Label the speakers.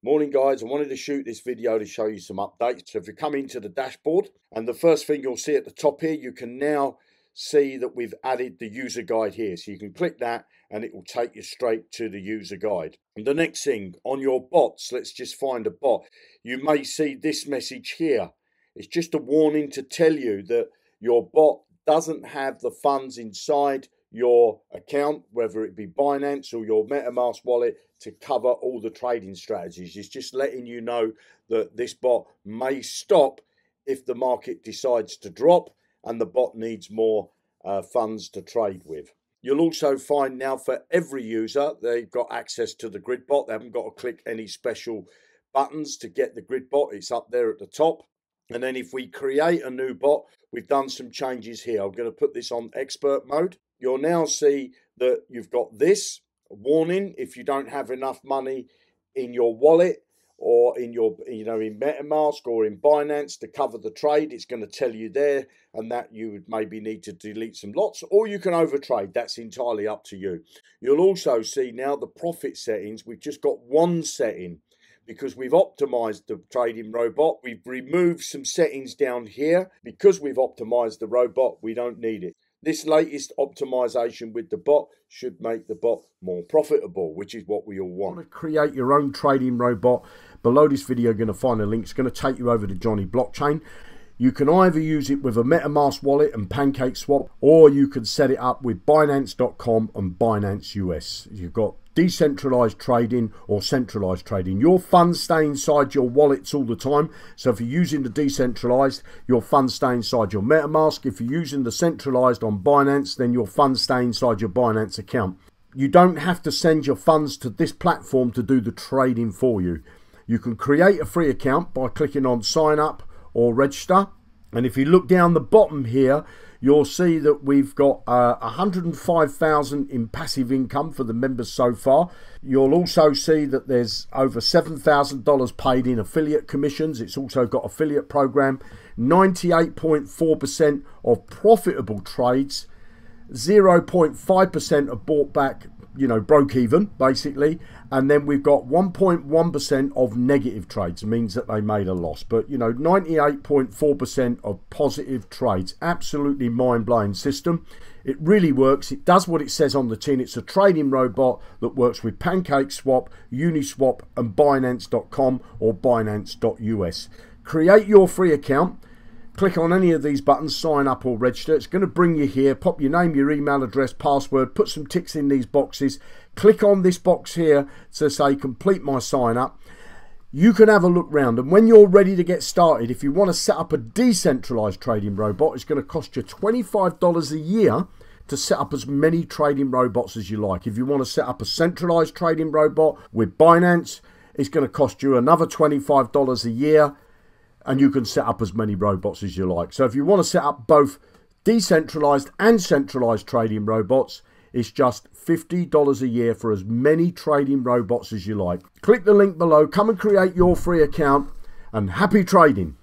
Speaker 1: Morning guys, I wanted to shoot this video to show you some updates. So if you come into the dashboard and the first thing you'll see at the top here, you can now see that we've added the user guide here. So you can click that and it will take you straight to the user guide. And the next thing on your bots, let's just find a bot. You may see this message here. It's just a warning to tell you that your bot doesn't have the funds inside your account, whether it be Binance or your MetaMask wallet, to cover all the trading strategies. It's just letting you know that this bot may stop if the market decides to drop and the bot needs more uh, funds to trade with. You'll also find now for every user, they've got access to the grid bot. They haven't got to click any special buttons to get the grid bot. It's up there at the top. And then if we create a new bot, we've done some changes here. I'm going to put this on expert mode. You'll now see that you've got this warning if you don't have enough money in your wallet or in your you know in metamask or in binance to cover the trade it's going to tell you there and that you would maybe need to delete some lots or you can overtrade. That's entirely up to you. You'll also see now the profit settings. We've just got one setting because we've optimized the trading robot. We've removed some settings down here. Because we've optimized the robot we don't need it this latest optimization with the bot should make the bot more profitable, which is what we all want. want to create your own trading robot. Below this video, you're going to find a link. It's going to take you over to Jonny Blockchain. You can either use it with a MetaMask wallet and PancakeSwap, or you can set it up with Binance.com and Binance US. You've got decentralized trading or centralized trading. Your funds stay inside your wallets all the time. So if you're using the decentralized, your funds stay inside your MetaMask. If you're using the centralized on Binance, then your funds stay inside your Binance account. You don't have to send your funds to this platform to do the trading for you. You can create a free account by clicking on sign up or register. And if you look down the bottom here, you'll see that we've got uh, 105,000 in passive income for the members so far. You'll also see that there's over $7,000 paid in affiliate commissions. It's also got affiliate program. 98.4% of profitable trades. 0.5% of bought back you know, broke even basically. And then we've got 1.1% of negative trades, means that they made a loss. But, you know, 98.4% of positive trades. Absolutely mind blowing system. It really works. It does what it says on the tin. It's a trading robot that works with PancakeSwap, Uniswap, and Binance.com or Binance.us. Create your free account click on any of these buttons, sign up or register. It's going to bring you here. Pop your name, your email address, password, put some ticks in these boxes. Click on this box here to say complete my sign up. You can have a look round and when you're ready to get started, if you want to set up a decentralized trading robot, it's going to cost you $25 a year to set up as many trading robots as you like. If you want to set up a centralized trading robot with Binance, it's going to cost you another $25 a year and you can set up as many robots as you like. So if you want to set up both decentralized and centralized trading robots, it's just $50 a year for as many trading robots as you like. Click the link below, come and create your free account, and happy trading.